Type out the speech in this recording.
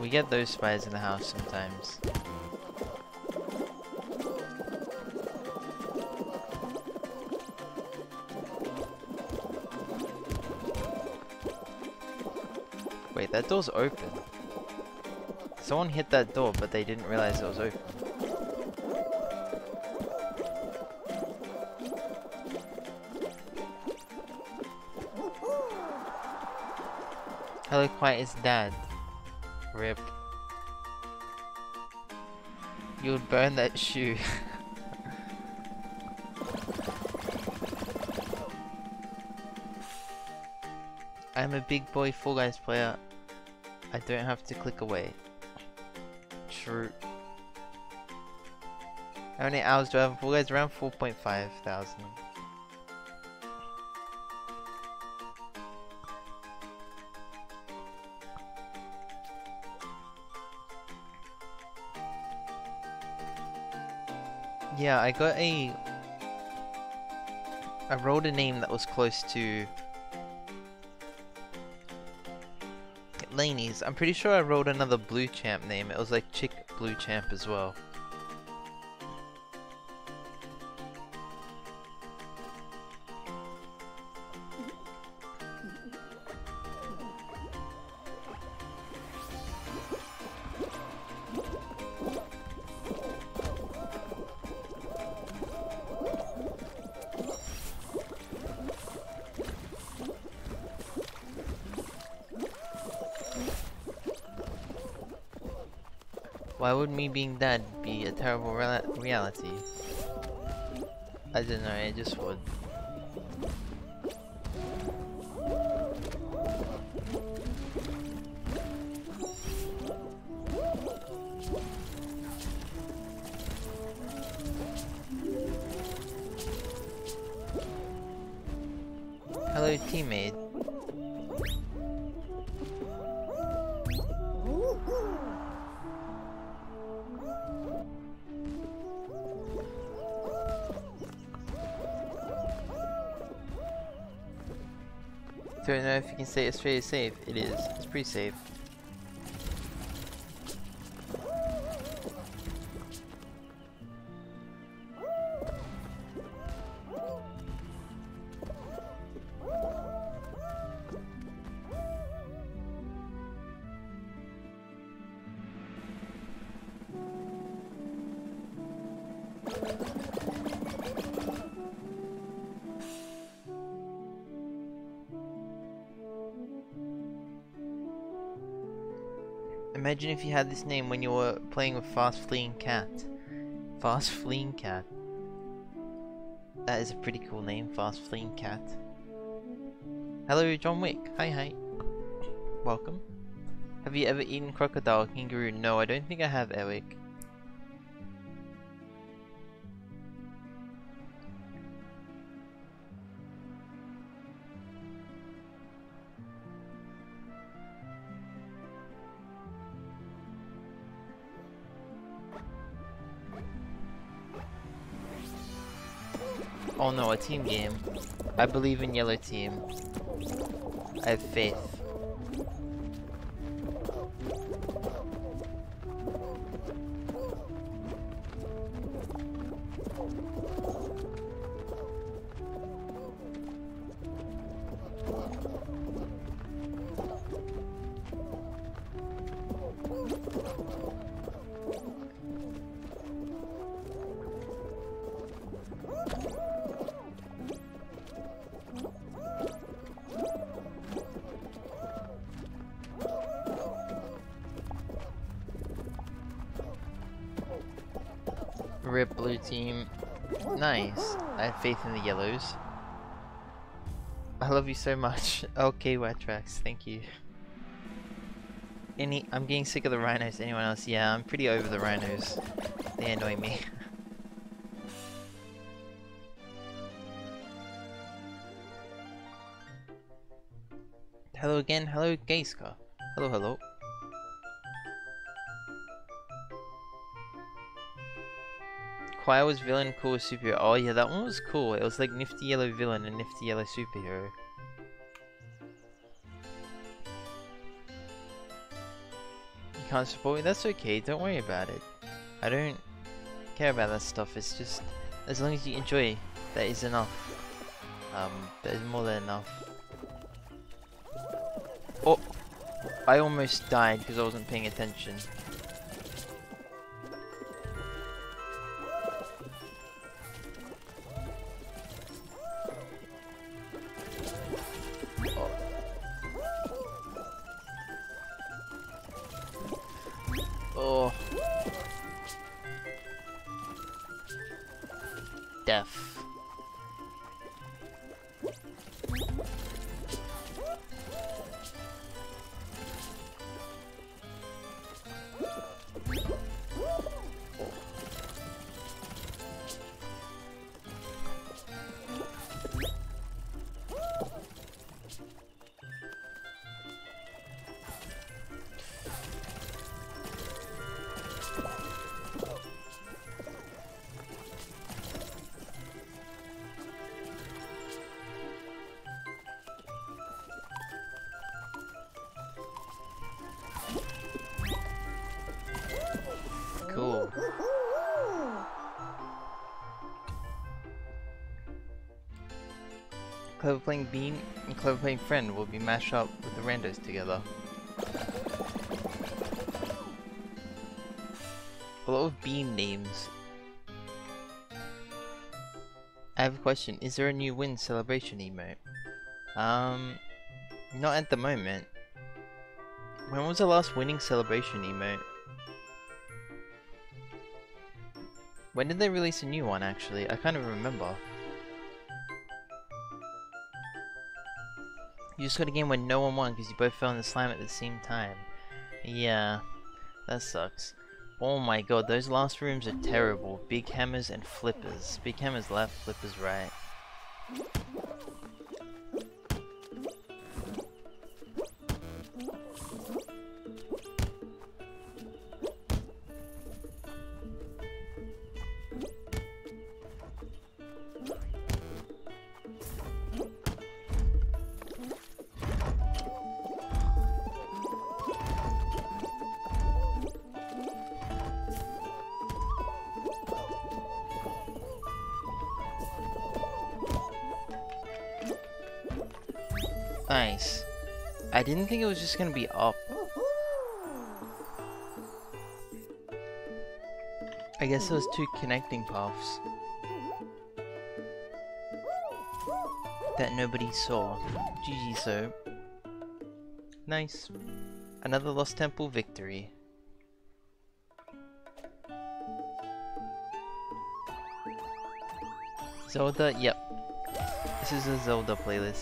We get those spiders in the house sometimes. Wait, that door's open. Someone hit that door, but they didn't realize it was open. Hello, quiet is dad. Rip. You would burn that shoe. I'm a big boy Fall Guys player. I don't have to click away. True. How many hours do I have Fall Guys? Around 4.5 thousand. Yeah, I got a... I rolled a name that was close to... Laney's. I'm pretty sure I rolled another Blue Champ name. It was like Chick Blue Champ as well. Why would me being dead be a terrible rea reality? I don't know, I just would. Hello teammate. Don't know if you can say it's Australia's safe. It is. It's pretty safe. Imagine if you had this name when you were playing with Fast Fleeing Cat. Fast Fleeing Cat. That is a pretty cool name, Fast Fleeing Cat. Hello, John Wick. Hi, hi. Welcome. Have you ever eaten crocodile kangaroo? No, I don't think I have, Eric. Oh no, a team game. I believe in yellow team. I have faith. Rip blue team. Nice. I have faith in the yellows. I love you so much. Okay, wet tracks. Thank you. Any, I'm getting sick of the rhinos. Anyone else? Yeah, I'm pretty over the rhinos. They annoy me. hello again. Hello, Gayska. Hello, hello. Choir was villain, cool was superhero. Oh yeah, that one was cool. It was like nifty yellow villain and nifty yellow superhero. You can't support me, that's okay, don't worry about it. I don't care about that stuff, it's just, as long as you enjoy, that is enough. Um, that is more than enough. Oh! I almost died because I wasn't paying attention. Death. Clever playing Bean and Clever playing Friend will be mashed up with the randos together. A lot of Bean names. I have a question. Is there a new win celebration emote? Um, not at the moment. When was the last winning celebration emote? When did they release a new one actually? I kind of remember. You just got a game when no one won because you both fell in the slime at the same time. Yeah, that sucks. Oh my god, those last rooms are terrible. Big hammers and flippers. Big hammers left, flippers right. Nice. I didn't think it was just gonna be up. I guess those two connecting paths. That nobody saw. GG so. Nice. Another Lost Temple victory. Zelda, yep. This is a Zelda playlist.